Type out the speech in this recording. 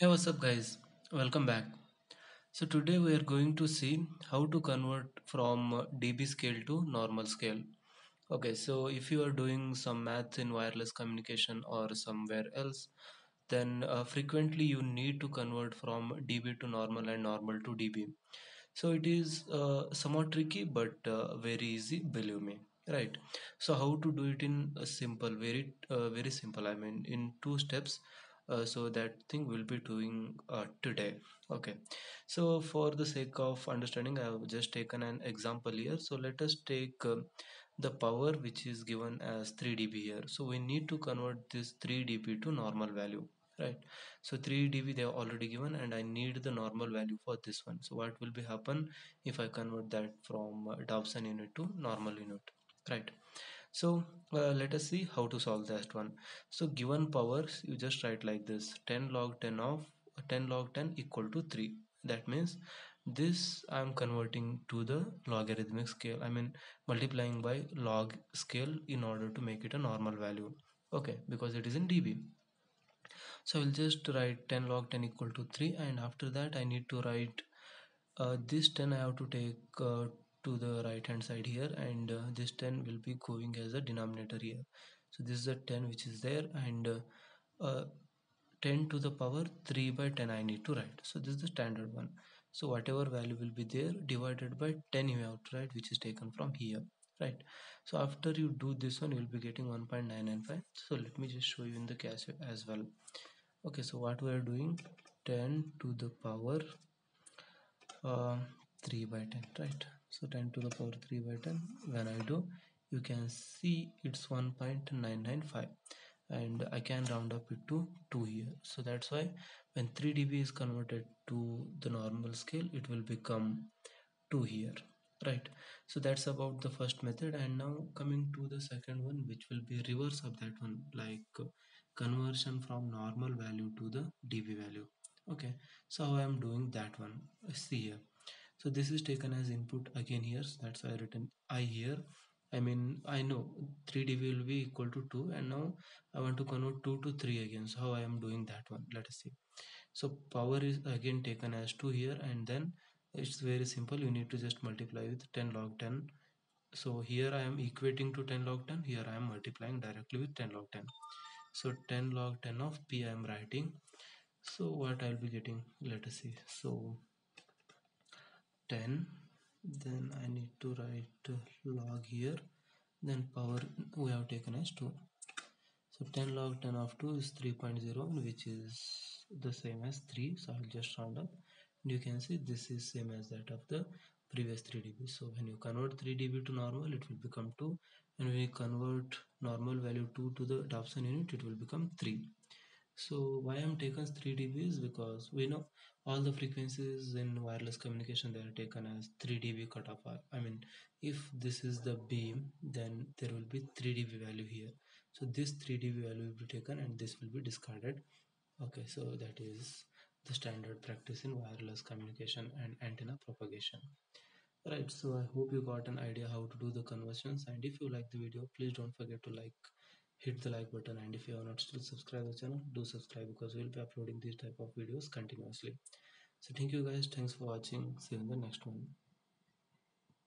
Hey, what's up, guys? Welcome back. So, today we are going to see how to convert from dB scale to normal scale. Okay, so if you are doing some math in wireless communication or somewhere else, then uh, frequently you need to convert from dB to normal and normal to dB. So, it is uh, somewhat tricky but uh, very easy, believe me. Right. So, how to do it in a simple, very, uh, very simple. I mean, in two steps uh, so that thing we'll be doing uh, today. Okay. So for the sake of understanding i have just taken an example here. So let us take um, the power which is given as 3 dB here. So we need to convert this 3 dB to normal value right? So 3 dB they are already given and I need the normal value for this one. So what will be happen if I convert that from uh, Dobson unit to normal unit right so uh, let us see how to solve that one. So given powers you just write like this. 10 log 10 of 10 log 10 equal to 3 that means this I'm converting to the logarithmic scale. I mean multiplying by log scale in order to make it a normal value. Okay because it is in dB. So I will just write 10 log 10 equal to 3 and after that I need to write uh, this 10 I have to take uh, to the right hand side here and uh, this 10 will be going as a denominator here. So this is a 10 which is there and uh, uh, 10 to the power 3 by 10 I need to write. So this is the standard one. So whatever value will be there divided by 10 you have to write which is taken from here right? So after you do this one you will be getting 1.995 so let me just show you in the cash as well. Okay so what we are doing? 10 to the power uh, 3 by 10 right so 10 to the power 3 by 10 when I do you can see it's 1.995 and I can round up it to 2 here. So that's why when 3 dB is converted to the normal scale it will become 2 here right? So that's about the first method. And now coming to the second one which will be reverse of that one like conversion from normal value to the dB value. Okay. So I am doing that one? See here so this is taken as input again here. So that's why I written I here. I mean I know 3d will be equal to 2 and now I want to convert 2 to 3 again. So how I am doing that one? Let us see. So power is again taken as 2 here and then it's very simple. You need to just multiply with 10 log 10 so here I am equating to 10 log 10 here I am multiplying directly with 10 log 10 so 10 log 10 of p I am writing. So what I'll be getting? Let us see. So 10 then I need to write log here then power we have taken as 2 so 10 log 10 of 2 is 3.0 which is the same as 3 so I'll just round up. And you can see this is same as that of the previous 3 dB. So when you convert 3 dB to normal it will become 2 and when you convert normal value 2 to the Dobson unit it will become 3 so why I'm taken 3 dB is because we know all the frequencies in wireless communication they are taken as 3 dB cutoff. I mean if this is the beam then there will be 3 dB value here. So this 3 dB value will be taken and this will be discarded. Okay so that is the standard practice in wireless communication and antenna propagation. Right so I hope you got an idea how to do the conversions and if you like the video please don't forget to like hit the like button and if you are not still subscribed to the channel do subscribe because we'll be uploading these type of videos continuously. So thank you guys. Thanks for watching. See you in the next one